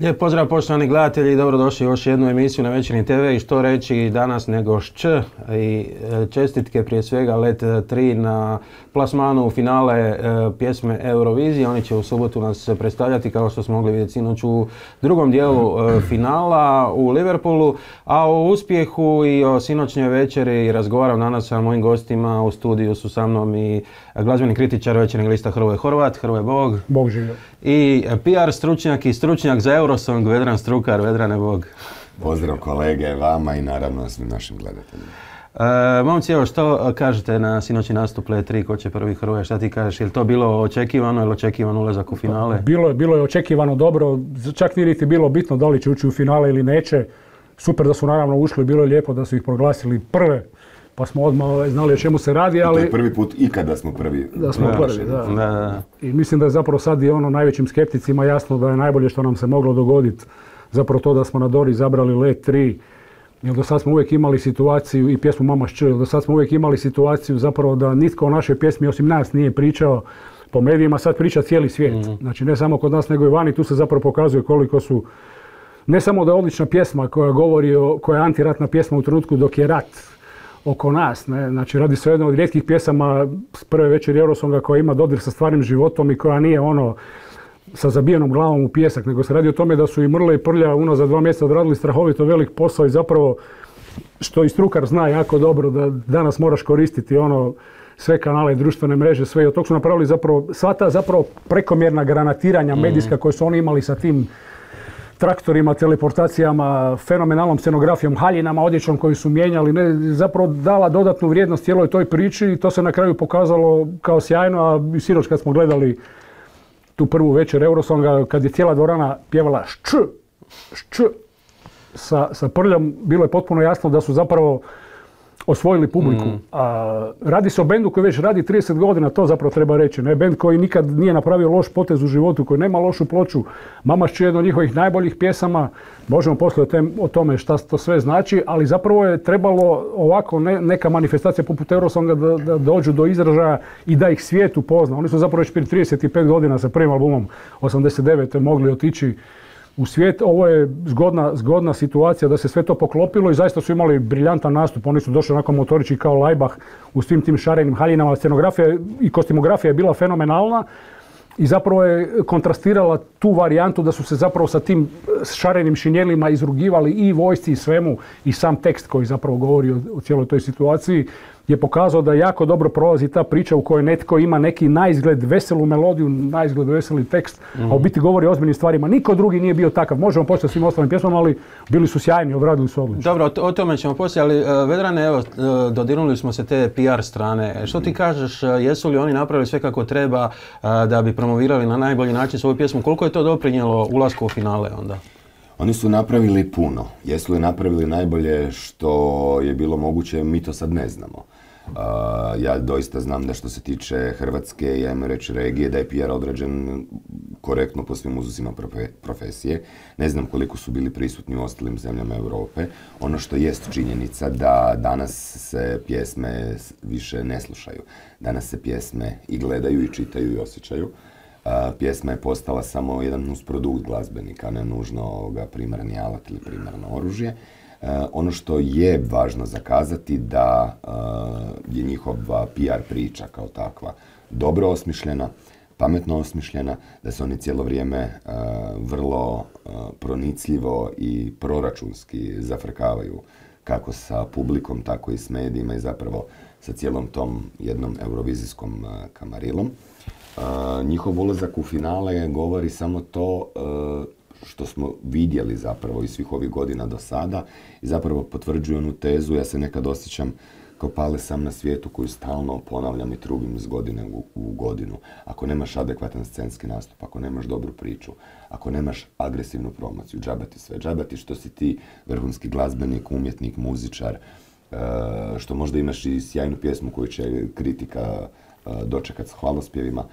Lijep pozdrav poštovani gledatelji i dobrodošli u još jednu emisiju na Večernji TV i što reći danas nego šć i e, čestitke prije svega Let 3 na plasmanu u finale e, pjesme Eurovizije. Oni će u subotu nas predstavljati kao što smo mogli vidjeti sinoć u drugom dijelu e, finala u Liverpoolu, a o uspjehu i o sinoćnjoj večeri razgovaram danas sa mojim gostima. U studiju su sa mnom i glazbeni kritičar večernjeg lista Hrvoje Horvat. Hrvoje Bog. Bog živio. I PR stručnjak i stručnjak za Eurosong Vedran Strukar. Vedrane Bog. Pozdrav kolege, vama i naravno svim našim gledateljima. E, momci, evo što kažete na sinoćni nastup Le 3, ko će prvi Hrvoje, šta ti kažeš, je li to bilo očekivano ili očekivan ulazak u finale? Bilo je, bilo je očekivano dobro, čak nije niti bilo bitno da li će ući u finale ili neće. Super da su naravno ušli, bilo je lijepo da su ih proglasili prve, pa smo odmah znali o čemu se radi, ali... I to je prvi put ikada smo prvi. Da smo Da. prvi, da. Da, da. I mislim da je zapravo sad i ono najvećim skepticima jasno da je najbolje što nam se moglo dogoditi zapravo to da smo na Dori izabrali Let 3. Jer do sad smo uvijek imali situaciju i pjesmu Mama Šč, jer do sad smo uvijek imali situaciju zapravo da nitko o našoj pjesmi osim nas nije pričao po medijima, sad priča cijeli svijet. Znači ne samo kod nas nego i vani, tu se zapravo pokazuje koliko su ne samo da je odlična pjesma koja govori o, koja je antiratna pjesma u trenutku dok je rat oko nas. Ne? Znači radi se o jednoj od rijetkih pjesama s prve večeri Eurosonga koja ima dodir sa stvarnim životom i koja nije ono sa zabijenom glavom u pijesak, nego se radi o tome da su i Mrle i Prlja unazad dva mjeseca odradili strahovito velik posao i zapravo što i Strukar zna jako dobro da danas moraš koristiti ono sve kanale, društvene mreže, sve i od tog su napravili zapravo, sva ta zapravo prekomjerna granatiranja medijska koje su oni imali sa tim traktorima, teleportacijama, fenomenalnom scenografijom, haljinama, odjećom koju su mijenjali, ne, zapravo dala dodatnu vrijednost cijeloj toj priči i to se na kraju pokazalo kao sjajno, a sinoć kad smo gledali tu prvu večer Eurosonga, kad je cijela dvorana pjevala šč, šč, sa, sa prljom, bilo je potpuno jasno da su zapravo osvojili publiku. A, radi se o bendu koji već radi 30 godina, to zapravo treba reći. Ne bend koji nikad nije napravio loš potez u životu, koji nema lošu ploču. Mamaš je jedna od njihovih najboljih pjesama. Možemo poslije o, tem- o tome šta to sve znači, ali zapravo je trebalo ovako ne- neka manifestacija poput Eurosonga da, da dođu do izražaja i da ih svijet upozna. Oni su zapravo već prije 35 godina sa prvim albumom 89. mogli otići u svijet. Ovo je zgodna, zgodna situacija da se sve to poklopilo i zaista su imali briljantan nastup. Oni su došli onako motorići kao Lajbah u svim tim šarenim haljinama. Scenografija i kostimografija je bila fenomenalna i zapravo je kontrastirala tu varijantu da su se zapravo sa tim šarenim šinjelima izrugivali i vojsci i svemu i sam tekst koji zapravo govori o cijeloj toj situaciji je pokazao da jako dobro prolazi ta priča u kojoj netko ima neki naizgled veselu melodiju, naizgled veseli tekst, a u biti govori o ozbiljnim stvarima. Niko drugi nije bio takav. Možemo početi sa svim ostalim pjesmama, ali bili su sjajni, odradili su odlično. Dobro, o tome ćemo poslije, ali e, Vedrane, evo, e, dodirnuli smo se te PR strane. Što ti kažeš, e, jesu li oni napravili sve kako treba e, da bi promovirali na najbolji način svoju pjesmu? Koliko je to doprinijelo ulasku u finale onda? Oni su napravili puno. Jesu li napravili najbolje što je bilo moguće, mi to sad ne znamo. A, ja doista znam da što se tiče Hrvatske i ajmo reći regije, da je PR odrađen korektno po svim uzusima profe- profesije. Ne znam koliko su bili prisutni u ostalim zemljama Europe. Ono što jest činjenica da danas se pjesme više ne slušaju. Danas se pjesme i gledaju i čitaju i osjećaju. Pjesma je postala samo jedan nusprodukt glazbenika, ne nužno ovoga primarni alat ili primarno oružje. E, ono što je važno zakazati da e, je njihova PR priča kao takva dobro osmišljena, pametno osmišljena, da se oni cijelo vrijeme e, vrlo pronicljivo i proračunski zafrkavaju kako sa publikom, tako i s medijima i zapravo sa cijelom tom jednom eurovizijskom kamarilom. Njihov ulazak u finale govori samo to e, što smo vidjeli zapravo iz svih ovih godina do sada i zapravo potvrđuje onu tezu, ja se nekad osjećam kao pale sam na svijetu koju stalno ponavljam i trubim iz godine u, u godinu. Ako nemaš adekvatan scenski nastup, ako nemaš dobru priču, ako nemaš agresivnu promociju, džabati sve, džabati što si ti vrhunski glazbenik, umjetnik, muzičar, e, što možda imaš i sjajnu pjesmu koju će kritika dočekat s hvalospjevima,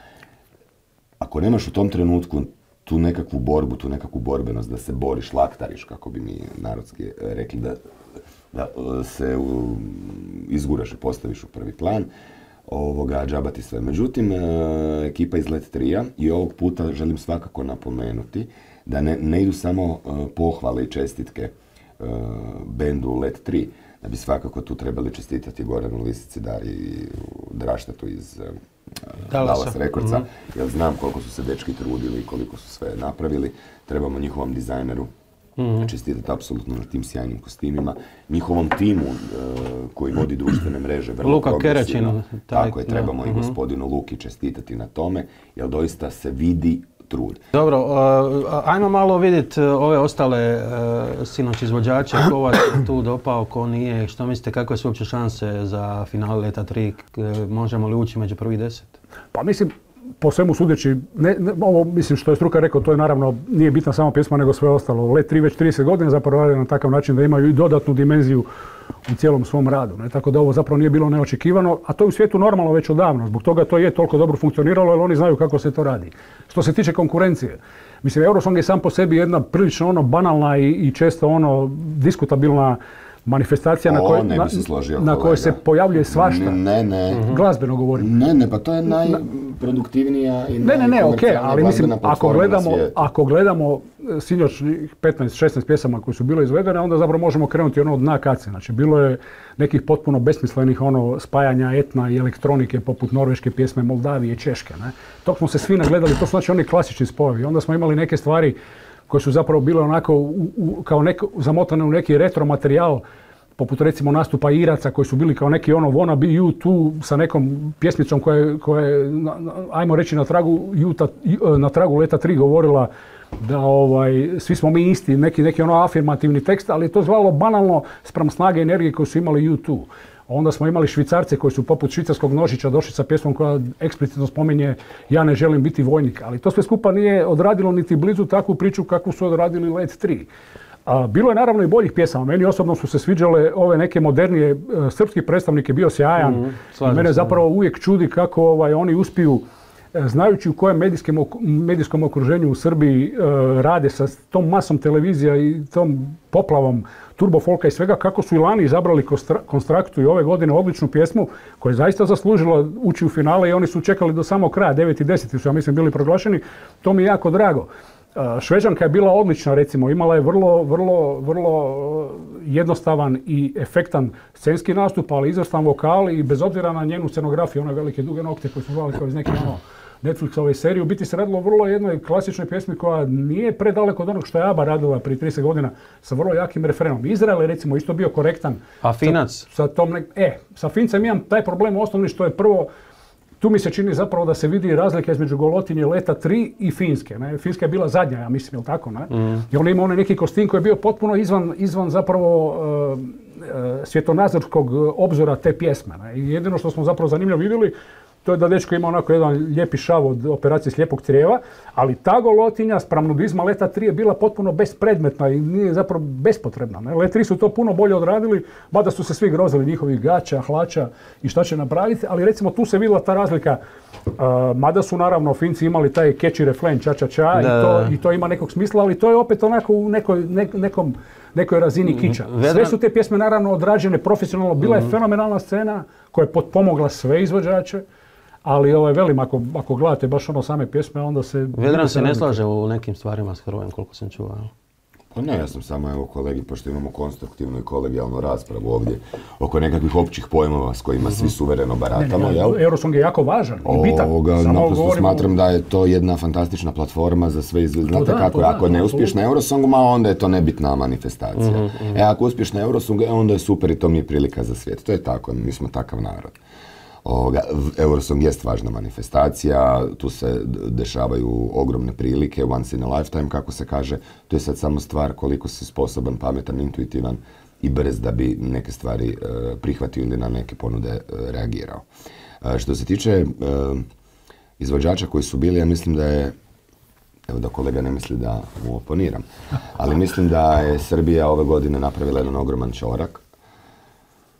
ako nemaš u tom trenutku tu nekakvu borbu, tu nekakvu borbenost, da se boriš, laktariš, kako bi mi narodski rekli, da, da e, se izguraš i postaviš u prvi plan, ovoga, džabati sve. Međutim, e, ekipa iz Let 3 i ovog puta želim svakako napomenuti da ne, ne idu samo pohvale i čestitke bendu Let 3, da bi svakako tu trebali čestitati Goranu Lisici, i Draštatu iz Dallas Recordsa, mm jer znam koliko su se dečki trudili i koliko su sve napravili. Trebamo njihovom dizajneru mm čestitati apsolutno na tim sjajnim kostimima. Njihovom timu e, koji vodi društvene mreže. Vrlo Luka Keračin. Tako je, trebamo i mhm. gospodinu Luki čestitati na tome, jer doista se vidi trud. Dobro, ajmo malo vidjeti e, ove ostale e, sinoć izvođače, ko vas je tu dopao, ko nije, što mislite, kakve su uopće šanse za final Leta 3, možemo li ući među prvi deset? Pa mislim, po svemu sudeći, ne, ovo mislim što je struka rekao, to je naravno, nije bitna samo pjesma nego sve ostalo. Let 3 već 30 godina zapravo radi na takav način da imaju i dodatnu dimenziju u cijelom svom radu. Ne? Tako da ovo zapravo nije bilo neočekivano, a to je u svijetu normalno već odavno. Zbog toga to je toliko dobro funkcioniralo jer oni znaju kako se to radi. Što se tiče konkurencije, mislim Eurosong je sam po sebi jedna prilično ono banalna i, i često ono diskutabilna manifestacija na, kojoj na, na kojoj se pojavljuje svašta. Ne, ne. Mhm. Glazbeno govorim. Ne, ne, pa to je najproduktivnija i Ne, ne, ne, ok, ali mislim, ako gledamo, ako gledamo sinoć 15-16 pjesama koje su bile izvedene, onda zapravo možemo krenuti ono od dna kace. Znači, bilo je nekih potpuno besmislenih ono spajanja etna i elektronike poput norveške pjesme Moldavije i Češke. Ne? Tog smo se svi nagledali, to su znači oni klasični spojevi. Onda smo imali neke stvari koje su zapravo bile onako u, kao neko, zamotane u neki retro materijal, poput recimo nastupa Iraca koji su bili kao neki ono wanna be you tu sa nekom pjesmicom koja je, ajmo reći na tragu, Juta, na tragu Leta 3 govorila da ovaj, svi smo mi isti, neki, neki ono afirmativni tekst, ali je to zvalo banalno spram snage energije koju su imali U2. Onda smo imali švicarce koji su poput švicarskog nožića došli sa pjesmom koja eksplicitno spominje ja ne želim biti vojnik. Ali to sve skupa nije odradilo niti blizu takvu priču kakvu su odradili Let 3. A, bilo je naravno i boljih pjesama. Meni osobno su se sviđale ove neke modernije, e, srpski predstavnik je bio sjajan. Mm, mene zapravo uvijek čudi kako ovaj, oni uspiju znajući u kojem medijskom okruženju u Srbiji e, rade sa tom masom televizija i tom poplavom turbo folka i svega, kako su i lani izabrali Konstraktu i ove godine odličnu pjesmu koja je zaista zaslužila ući u finale i oni su čekali do samog kraja, 9 i 10 su ja mislim bili proglašeni, to mi je jako drago. Šveđanka je bila odlična, recimo, imala je vrlo, vrlo, vrlo jednostavan i efektan scenski nastup, ali izvrstan vokal i bez obzira na njenu scenografiju, one velike duge nokte koje su zvali kao iz neke ono, Netflixove serije, u biti se radilo vrlo jednoj klasičnoj pjesmi koja nije predaleko od onog što je ABBA radila prije 30 godina sa vrlo jakim refrenom. Izrael je recimo isto bio korektan. A Finac? Sa, tom e, sa Fincem imam taj problem osnovni što je prvo tu mi se čini zapravo da se vidi razlika između Golotinje Leta 3 i Finske. Ne? Finska je bila zadnja, ja mislim, jel tako? Ne? Mm. I on ima onaj neki kostim koji je bio potpuno izvan, izvan zapravo uh, svjetonazorskog obzora te pjesme. Ne? I jedino što smo zapravo zanimljivo vidjeli, to je da dečko ima onako jedan lijepi šav od operacije slijepog crijeva, ali ta golotinja spram nudizma Leta 3 je bila potpuno bespredmetna i nije zapravo bespotrebna. Ne? Let 3 su to puno bolje odradili, mada su se svi grozili njihovih gaća, hlača i šta će napraviti, ali recimo tu se vidjela ta razlika, uh, mada su naravno Finci imali taj catchy reflen ča ča ča i to, i to ima nekog smisla, ali to je opet onako u nekoj, nekom nekoj razini kiča. Sve su te pjesme naravno odrađene profesionalno, bila je mhm. fenomenalna scena koja je potpomogla sve izvođače ali ovaj, velim, ako, ako gledate baš ono same pjesme, onda se... Vedran se ne slaže u nekim stvarima s Hrvojem, koliko sam čuo. Pa ne, ja sam samo evo kolegi, pošto imamo konstruktivnu i kolegijalnu raspravu ovdje oko nekakvih općih pojmova s kojima svi mhm. suvereno baratamo, ne, jel? Eurosong je jako važan i bitan. Ovoga, naprosto smatram da je to jedna fantastična platforma za sve izgled. Znate kako, ako ne uspješ na Eurosongu, ma onda je to nebitna manifestacija. Mhm, mhm. E, ako uspješ na Eurosongu, e, onda je super i to mi je prilika za svijet. To je tako, mi smo takav narod. Ovoga, Eurosong jest važna manifestacija, tu se dešavaju ogromne prilike, once in a lifetime, kako se kaže. To je sad samo stvar koliko si sposoban, pametan, intuitivan i brz da bi neke stvari e, prihvatio ili na neke ponude e, reagirao. E, što se tiče izvođača koji su bili, ja mislim da je evo da kolega ne misli da mu oponiram, ali mislim da je Srbija ove godine napravila jedan ogroman čorak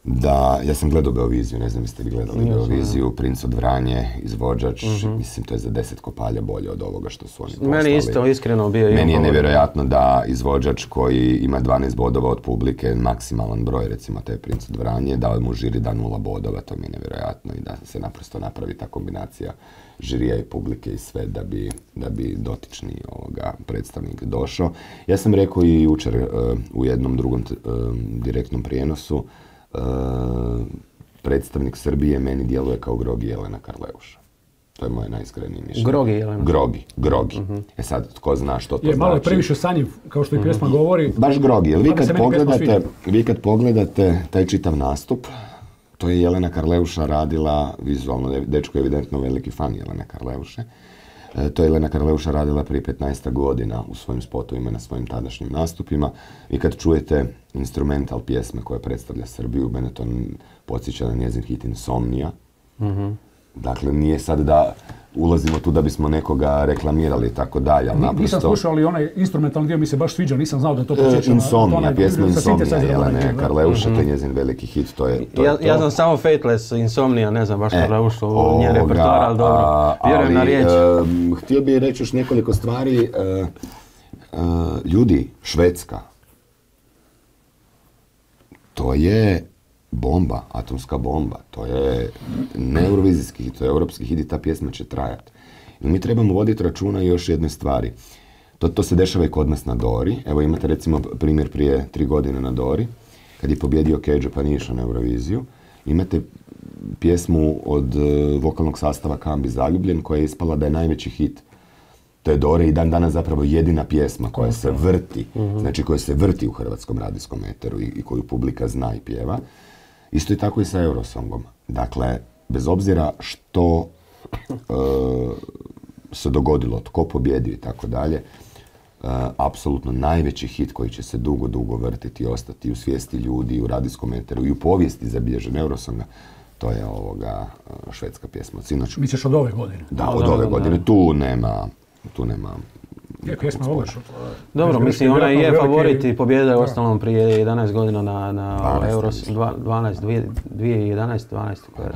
da, ja sam gledao Beoviziju, ne znam jeste li gledali Beoviziju, Princ od Vranje, izvođač, mislim to je za deset kopalja bolje od ovoga što su oni poslali. Meni isto iskreno bio i Meni je nevjerojatno da izvođač koji ima 12 bodova od publike, maksimalan broj, recimo taj Princ od Vranje, da mu žiri da nula bodova, to mi je nevjerojatno i da se naprosto napravi ta kombinacija žirija i publike i sve da bi, da bi dotični ovoga predstavnik došao. Ja sam rekao i jučer e, u jednom drugom t- e, direktnom prijenosu, predstavnik Srbije meni djeluje kao Grogi Jelena Karleuša. To je moje najiskrenije mišljenje. Grogi Jelena. Grogi, grogi. E sad, tko zna što to Je, malo je znači. previše sanjiv, kao što i pjesma govori. Baš grogi, jer vi kad, pogledate, vi kad pogledate taj čitav nastup, to je Jelena Karleuša radila vizualno, de- dečko je evidentno veliki fan Jelene Karleuše. E, to je Jelena Karleuša radila prije 15 godina u svojim spotovima na svojim tadašnjim nastupima. I kad čujete instrumental pjesme koja predstavlja Srbiju, mene to podsjeća na njezin hit Insomnia. Dakle, nije sad da ulazimo tu da bismo nekoga reklamirali i tako dalje, ali naprosto... Nisam slušao, ali onaj instrumentalni dio mi se baš sviđa, nisam znao da je to na Insomnia, pjesma Insomnia synthesizerom Jelene. Karleuša, to je njezin veliki hit, to je to. Ja, ja znam samo Fateless, Insomnia, ne znam baš kada je ušlo u Ovoga, repertoar, ali dobro. a, Vjerujem na riječ. htio bih reći još nekoliko stvari. e, e, ljudi, Švedska, to je bomba, atomska bomba. To je ne eurovizijski hit, to je europski hit i ta pjesma će trajati. I mi trebamo voditi računa još jedne stvari. To, to se dešava i kod nas na Dori. Evo imate recimo primjer prije tri godine na Dori, kad je pobjedio Keđa pa nije išao na Euroviziju. Imate pjesmu od e, vokalnog sastava Kambi Zaljubljen koja je ispala da je najveći hit to je Dore i dan danas zapravo jedina pjesma koja se vrti, znači koja se vrti u hrvatskom radijskom eteru i, i koju publika zna i pjeva. Isto je tako i sa Eurosongom. Dakle, bez obzira što e, se dogodilo, tko pobjedio i tako dalje, e, apsolutno najveći hit koji će se dugo, dugo vrtiti i ostati u svijesti ljudi, u radijskom eteru i u povijesti zabilježen Eurosonga, to je ovoga e, švedska pjesma od sinoć. Misliš od ove godine? Da, Da, od da, ove da, godine. da. Tu nema, tu nema Je, pjesma. Dobro, mislim, ona je favorit i pobjeda je ostalom prije 11 godina na, na 12, Euro mislim. dva- 12, dvije- 2011, 12. koja je.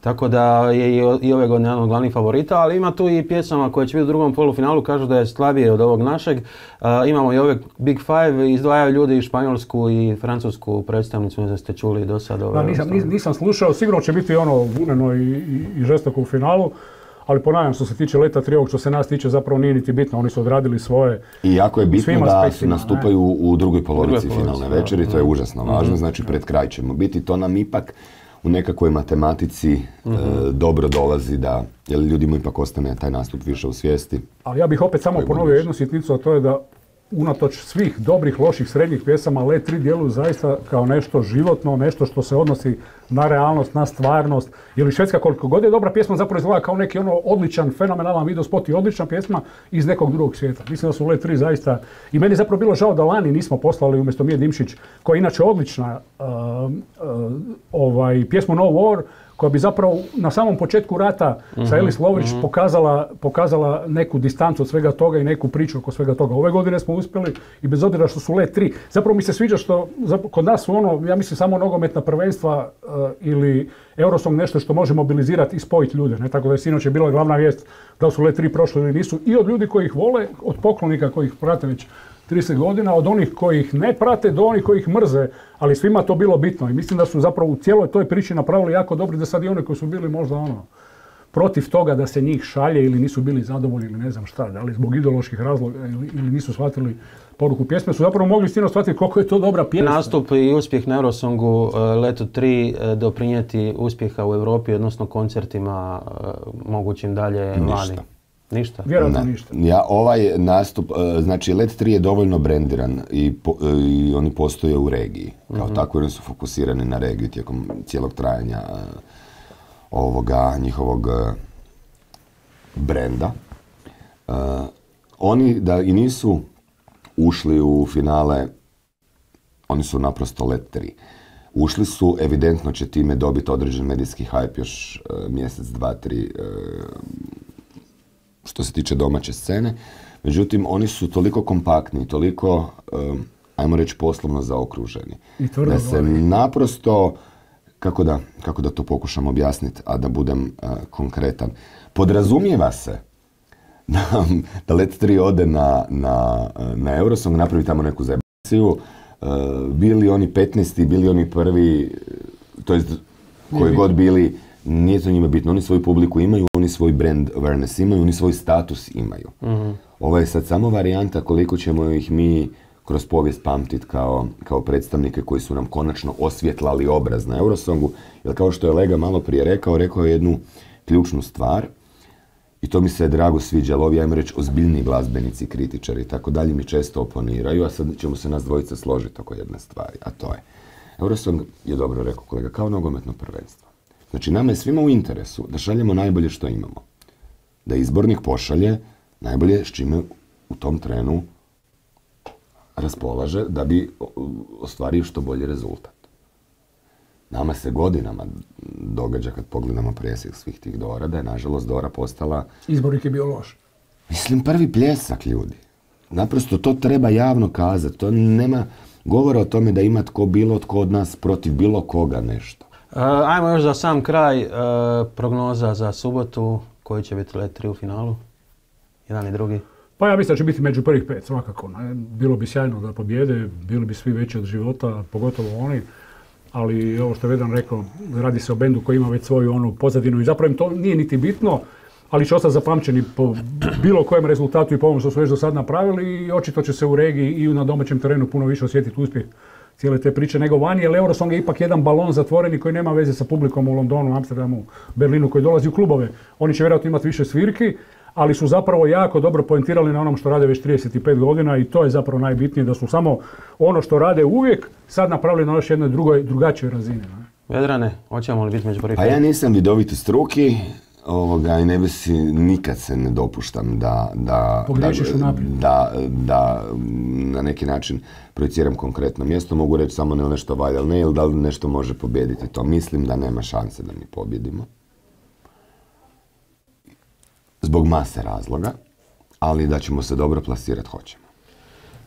Tako da je i, ove godine jedan od glavnih favorita, ali ima tu i pjesama koje će biti u drugom polufinalu, kažu da je slabije od ovog našeg. A, imamo i ove Big Five, izdvajaju ljudi i španjolsku i francusku predstavnicu, ne znam ste čuli do sada. ove Da, nisam, nisam slušao, sigurno će biti ono vuneno i, i, i žestoko u finalu, ali ponavljam što se tiče leta tri ovog što se nas tiče zapravo nije niti bitno, oni su odradili svoje. I jako je bitno da nastupaju u drugoj polovici finalne večeri, to je užasno važno, znači pred kraj ćemo biti. To nam ipak u nekakvoj matematici e, dobro dolazi da, jer ljudima ipak ostane taj nastup više u svijesti. Ali ja bih opet samo ponovio jednu sitnicu, a to je da unatoč svih dobrih, loših, srednjih pjesama, Let 3 djeluju zaista kao nešto životno, nešto što se odnosi na realnost, na stvarnost. Jer i Švedska koliko god je dobra pjesma zapravo izgleda kao neki ono odličan, fenomenalan video spot i odlična pjesma iz nekog drugog svijeta. Mislim da su Let 3 zaista, i meni je zapravo bilo žao da lani nismo poslali umjesto Mije Dimšić, koja je inače odlična um, uh, ovaj, pjesmu No War, koja bi zapravo na samom početku rata sa Elis Lovrić pokazala, pokazala neku distancu od svega toga i neku priču oko svega toga. Ove godine smo uspjeli i bez obzira što su let 3. Zapravo mi se sviđa što zap- kod nas su ono, ja mislim samo nogometna prvenstva uh, ili Eurosong nešto što može mobilizirati i spojiti ljude. Ne? Tako da je sinoć je bila glavna vijest da su let 3 prošli ili nisu i od ljudi koji ih vole, od poklonika koji ih prate već 30 godina, od onih koji ih ne prate do onih koji ih mrze, ali svima to bilo bitno i mislim da su zapravo u cijeloj toj priči napravili jako dobri da sad i oni koji su bili možda ono protiv toga da se njih šalje ili nisu bili zadovoljni ili ne znam šta, da li zbog ideoloških razloga ili, ili nisu shvatili poruku pjesme, su zapravo mogli stvarno shvatiti koliko je to dobra pjesma. Nastup i uspjeh na Eurosongu e, Leto 3 e, doprinijeti uspjeha u Europi, odnosno koncertima e, mogućim dalje vani. Ništa. Vjerojatno ništa. Ja, ovaj nastup, znači Let 3 je dovoljno brendiran i, po- i oni postoje u regiji. Kao tako oni su fokusirani na regiju tijekom cijelog trajanja ovoga njihovog e, brenda. E, oni da i nisu ušli u finale, oni su naprosto Let 3. Ušli su, evidentno će time dobiti određen medijski hype još e, mjesec, dva, tri što se tiče domaće scene. Međutim, oni su toliko kompaktni, toliko ajmo reći poslovno zaokruženi. I da se naprosto, kako da, kako da to pokušam objasniti, a da budem e, konkretan, podrazumijeva se da, da Let 3 ode na, na, na Eurosong, napravi tamo neku zajebaciju, e, bili oni 15. bili oni prvi, to jest koji god bili, nije to njima bitno, oni svoju publiku imaju, oni svoj brand awareness imaju, oni svoj status imaju. Ovo je sad samo varijanta koliko ćemo ih mi kroz povijest pamtit kao, kao predstavnike koji su nam konačno osvjetlali obraz na Eurosongu, jer kao što je Lega malo prije rekao, rekao je jednu ključnu stvar, i to mi se drago sviđa, ali ovi, ajmo reći, ozbiljni glazbenici, kritičari i tako dalje mi često oponiraju, a sad ćemo se nas dvojica složiti oko jedne stvari, a to je. Eurosong je dobro rekao kolega, kao nogometno prvenstvo. Znači, nama je svima u interesu da šaljemo najbolje što imamo. Da izbornik pošalje najbolje s čime u tom trenu raspolaže da bi ostvario što bolji rezultat. Nama se godinama događa kad pogledamo presjek svih tih Dora, da je nažalost Dora postala, Izbornik je bio loš. mislim, prvi pljesak ljudi. Naprosto to treba javno kazati. To nema govora o tome da ima tko bilo tko od nas protiv bilo koga nešto. E, ajmo još za sam kraj, e, prognoza za subotu, koji će biti let 3 u finalu, jedan i drugi. Pa ja mislim da će biti među prvih pet, svakako. ne. Bilo bi sjajno da pobjede, bili bi svi veći od života, pogotovo oni. Ali ovo što je Vedran rekao, radi se o bendu koji ima već svoju onu pozadinu i zapravo im to nije niti bitno, ali će ostati zapamćeni po bilo kojem rezultatu i po ovom što su već do sad napravili i očito će se u regiji i na domaćem terenu puno više osjetiti uspjeh cijele te priče nego vani, jer Eurosong je ipak jedan balon zatvoreni koji nema veze sa publikom u Londonu, Amsterdamu, Berlinu koji dolazi u klubove. Oni će vjerojatno imati više svirki, ali su zapravo jako dobro poentirali na onom što rade već 35 godina i to je zapravo najbitnije, da su samo ono što rade uvijek sad napravili na još jednoj drugoj, drugačijoj razini. ne. Vedrane, hoćemo li biti među prvih Pa pet? ja nisam vidoviti struki, ovoga, i ne bi si, nikad se ne dopuštam da, da, da, da, da na neki način projiciram konkretno mjesto, mogu reći samo ne nešto valja ili ne, ili da li nešto može pobijediti to. Mislim da nema šanse da mi pobjedimo. Zbog mase razloga, ali da ćemo se dobro plasirati hoćemo.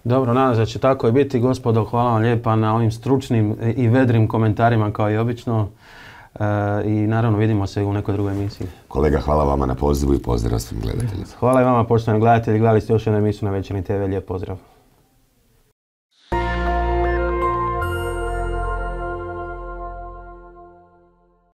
Dobro, nadam se da će tako i biti. Gospodo, hvala vam lijepa na ovim stručnim i vedrim komentarima kao i obično. E, I naravno vidimo se u nekoj drugoj emisiji. Kolega, hvala vama na pozivu i pozdrav svim gledateljima. Hvala i vama poštovani gledatelji, gledali ste još jednu emisiju na Večernji TV, lijep pozdrav.